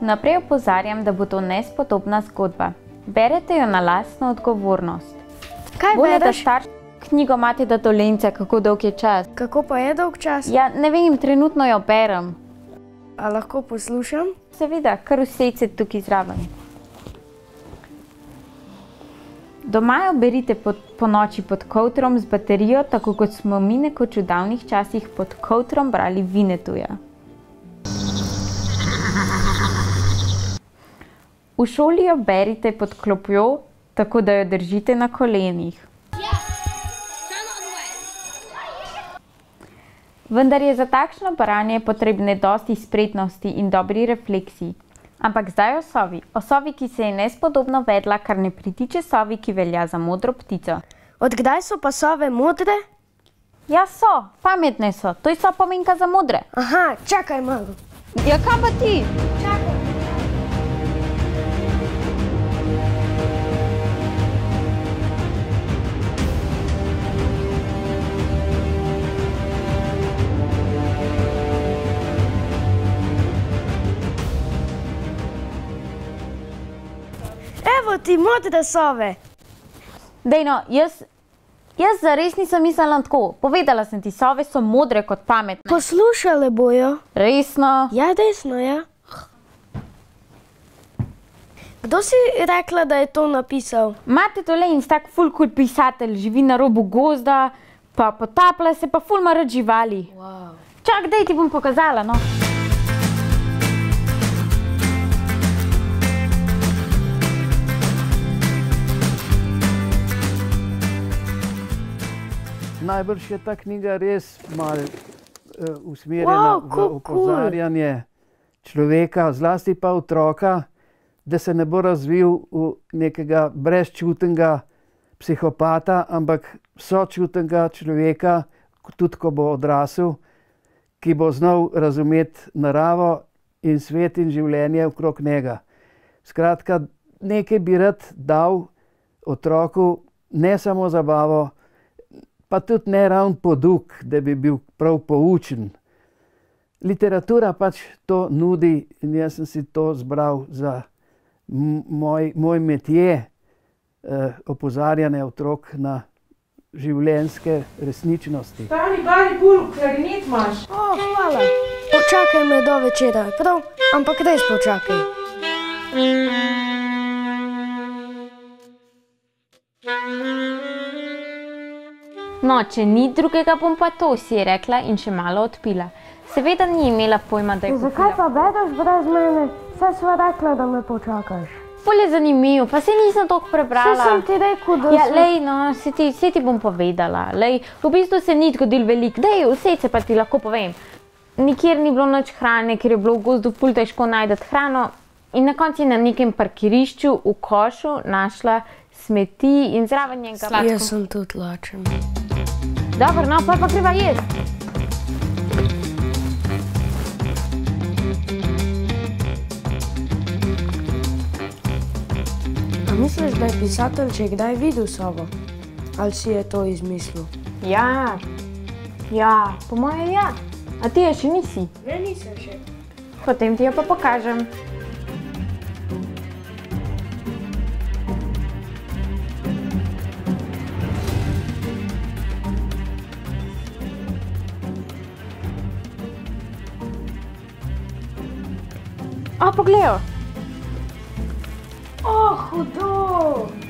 Naprej opozarjam, da bo to nespodobna zgodba. Berete jo na lastno odgovornost. Kaj Bolje, da bereš? starš knjigo imate do dolence, kako dolg je čas. Kako pa je dolg čas? Ja, ne vem, trenutno jo berem. A lahko poslušam? Seveda, kar vsejce tukaj zraven. Doma jo berite pod, po noči pod kovtrom z baterijo, tako kot smo mi nekoč v davnih časih pod kovtrom brali Vinetuja. V šoli jo berite pod klopjo, tako da jo držite na kolenih. Vendar je za takšno branje potrebne dosti spretnosti in dobri refleksiji. Ampak zdaj o sovi, o sovi, ki se je nespodobno vedla, kar ne pritiče sovi, ki velja za modro ptico. Od kdaj so pa sove modre? Ja, so, pametne so, to je so pomenka za modre. Aha, čakaj malo. Ja, kam pa ti? Evo ti modre sove. Dejno, jaz, jaz zares nisem mislila tako. Povedala sem ti, sove so modre kot pametne. Poslušale bojo. Resno. Ja, desno, ja. Kdo si rekla, da je to napisal? Mate tole in tak ful kot pisatelj, živi na robu gozda, pa potaplja se, pa ful mara živali. Wow. Čak, dej ti bom pokazala, no. Najbrž je ta knjiga res malo uh, usmerjena Wow, v kul. opozarjanje človeka, zlasti pa otroka, da se ne bo razvil v nekega brezčutnega psihopata, ampak sočutnega človeka, tudi ko bo odrasel, ki bo znal razumeti naravo in svet in življenje okrog njega. Skratka, nekaj bi rad dal otroku, ne samo zabavo, pa tudi ne ravno poduk, da bi bil prav poučen. Literatura pač to nudi in jaz sem si to zbral za moj, moj metje, eh, opozarjanje otrok na življenjske resničnosti. Stani, bari, bul, klarinet imaš. O, hvala. Počakaj me do večera, prav, ampak res počakaj. No, če ni drugega, bom pa to, si je rekla in še malo odpila. Seveda ni imela pojma, da je Zakaj kupila. pa bereš brez mene? Saj sva rekla, da me počakaš. Bolje je zanimivo, pa se nisem toliko Saj prebrala. sem ti rekel, da Ja, sem- lej, no, se ti, se ti bom povedala. Lej, v bistvu se ni zgodil veliko, da je vse se pa ti lahko povem. Nikjer ni bilo noč hrane, ker je bilo v gozdu pol težko najti hrano. In na koncu je na nekem parkirišču v košu našla smeti in zraven njega Jaz sem tudi lačen. Dobro, no, pa pa greva jesti. A misliš, da je pisatelj že kdaj videl sobo? Ali si je to izmislil? Ja, ja, po mojem ja. A ti je še nisi? Ne, nisem še. Potem ti jo pa pokažem. O, poglej! O, hudo!